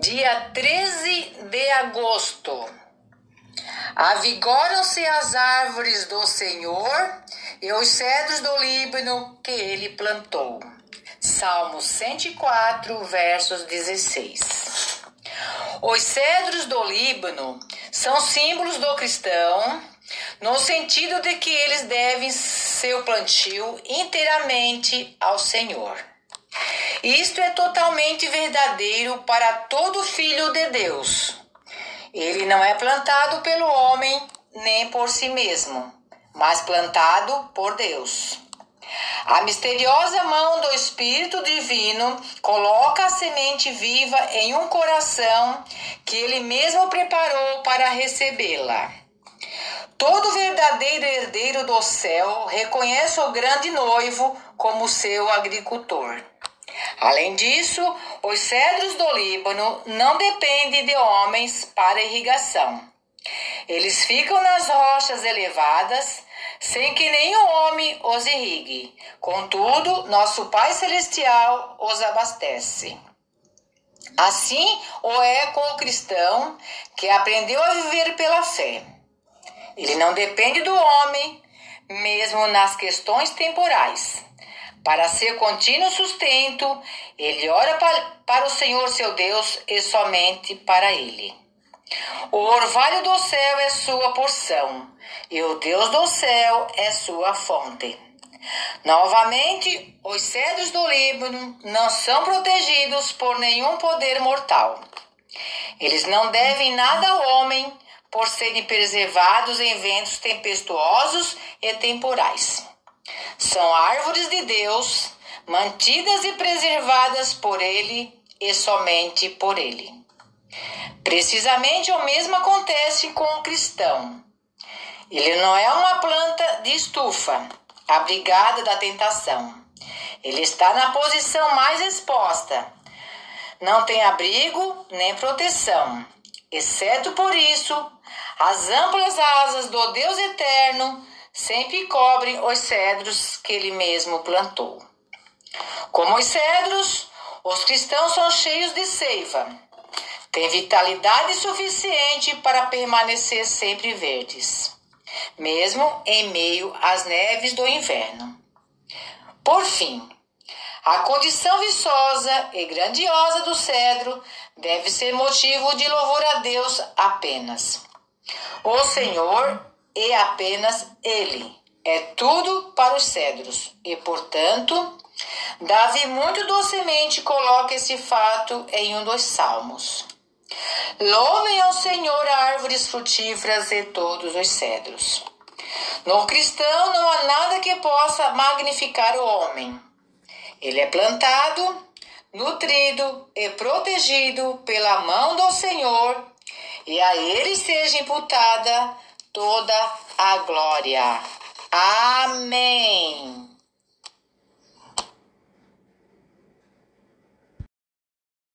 Dia 13 de agosto. Avigoram-se as árvores do Senhor e os cedros do Líbano que ele plantou. Salmo 104, versos 16. Os cedros do Líbano são símbolos do cristão, no sentido de que eles devem seu plantio inteiramente ao Senhor. Isto é totalmente verdadeiro para todo filho de Deus. Ele não é plantado pelo homem nem por si mesmo, mas plantado por Deus. A misteriosa mão do Espírito Divino coloca a semente viva em um coração que ele mesmo preparou para recebê-la. Todo verdadeiro herdeiro do céu reconhece o grande noivo como seu agricultor. Além disso, os cedros do Líbano não dependem de homens para irrigação. Eles ficam nas rochas elevadas, sem que nenhum homem os irrigue. Contudo, nosso Pai Celestial os abastece. Assim o é com o cristão que aprendeu a viver pela fé. Ele não depende do homem, mesmo nas questões temporais. Para seu contínuo sustento, ele ora para o Senhor seu Deus e somente para ele. O orvalho do céu é sua porção, e o Deus do céu é sua fonte. Novamente, os cedros do Líbano não são protegidos por nenhum poder mortal. Eles não devem nada ao homem por serem preservados em ventos tempestuosos e temporais. São árvores de Deus, mantidas e preservadas por Ele e somente por Ele. Precisamente o mesmo acontece com o cristão. Ele não é uma planta de estufa, abrigada da tentação. Ele está na posição mais exposta. Não tem abrigo nem proteção. Exceto por isso, as amplas asas do Deus eterno sempre cobrem os cedros que ele mesmo plantou. Como os cedros, os cristãos são cheios de seiva. Têm vitalidade suficiente para permanecer sempre verdes, mesmo em meio às neves do inverno. Por fim, a condição viçosa e grandiosa do cedro deve ser motivo de louvor a Deus apenas. O Senhor e apenas ele. É tudo para os cedros. E, portanto, Davi muito docemente coloca esse fato em um dos salmos. Louvem ao Senhor árvores frutíferas e todos os cedros. No cristão não há nada que possa magnificar o homem. Ele é plantado, nutrido e protegido pela mão do Senhor, e a ele seja imputada toda a glória. Amém.